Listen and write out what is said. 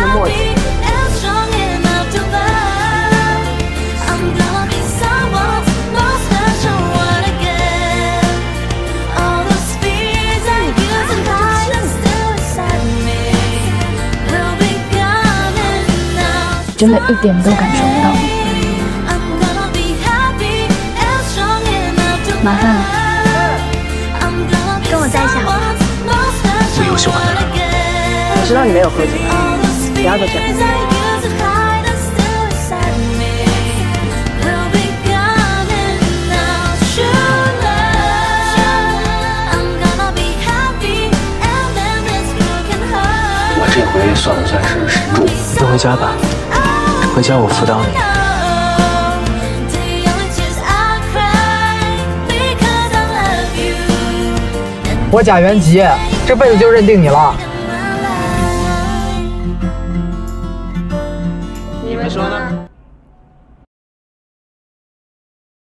happy and strong enough to love i'm gonna be 不要再这样。我这回算不算是神助？就回家吧，回家我辅导你。我贾元吉，这辈子就认定你了。你们说呢？